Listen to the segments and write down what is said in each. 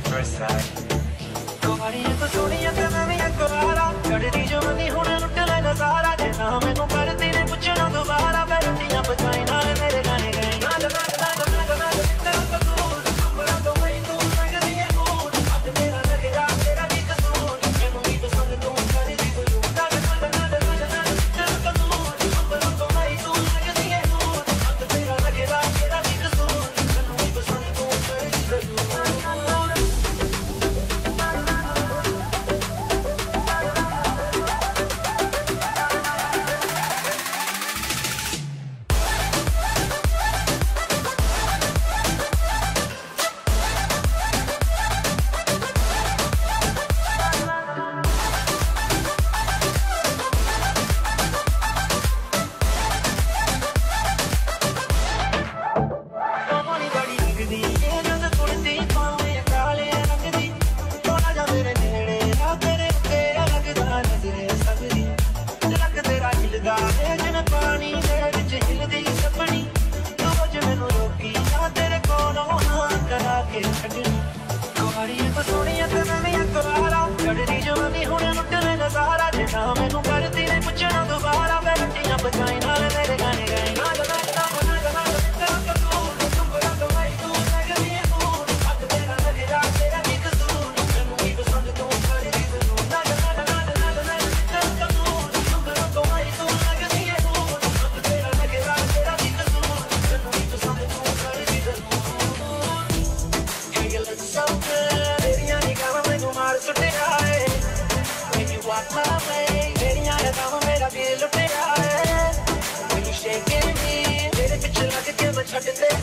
the first time.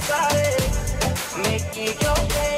body, making your way.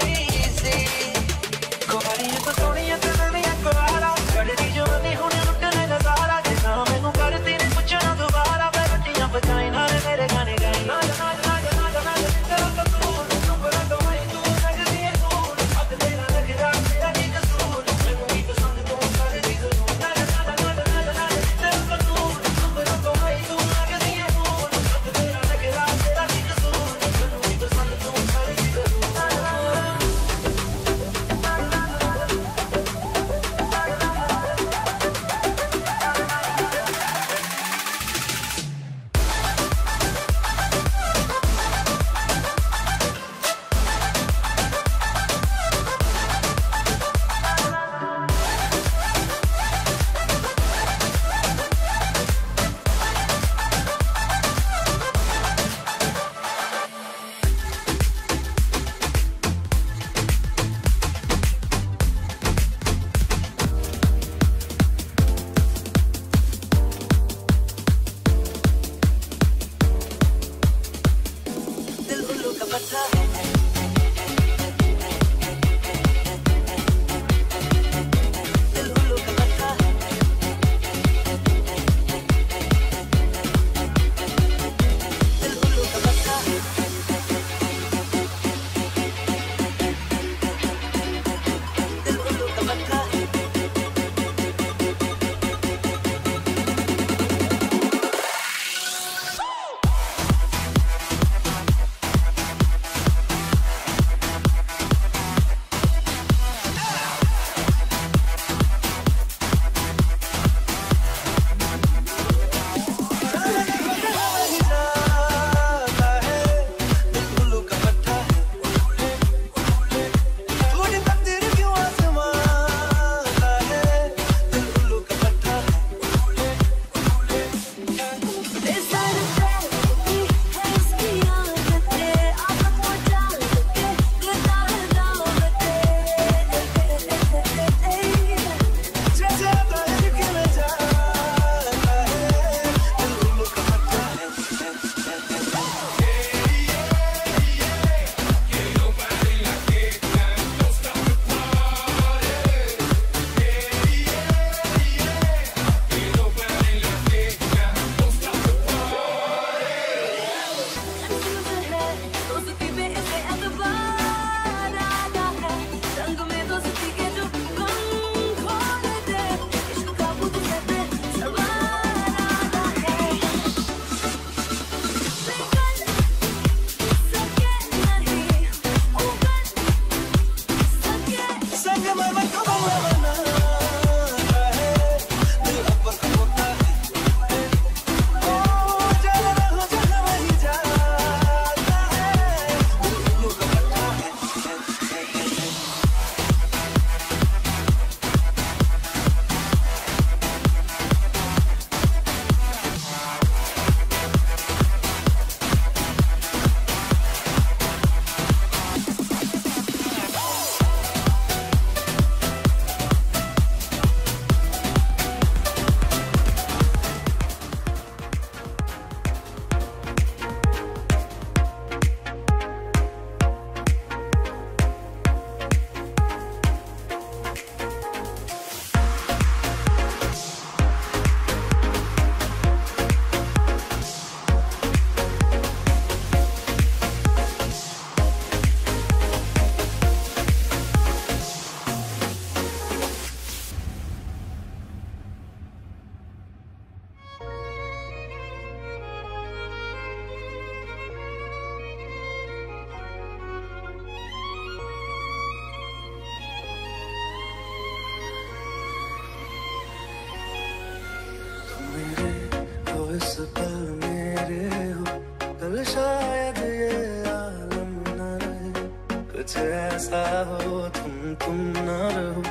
ऐसा हो, तुम तुम ना रहो।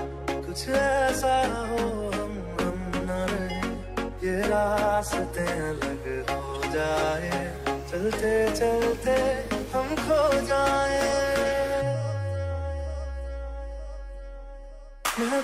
कुछ ऐसा हो, हम हम ना रहे। ये रास्ते अलग हो जाए। चलते चलते हम खो जाए। मैं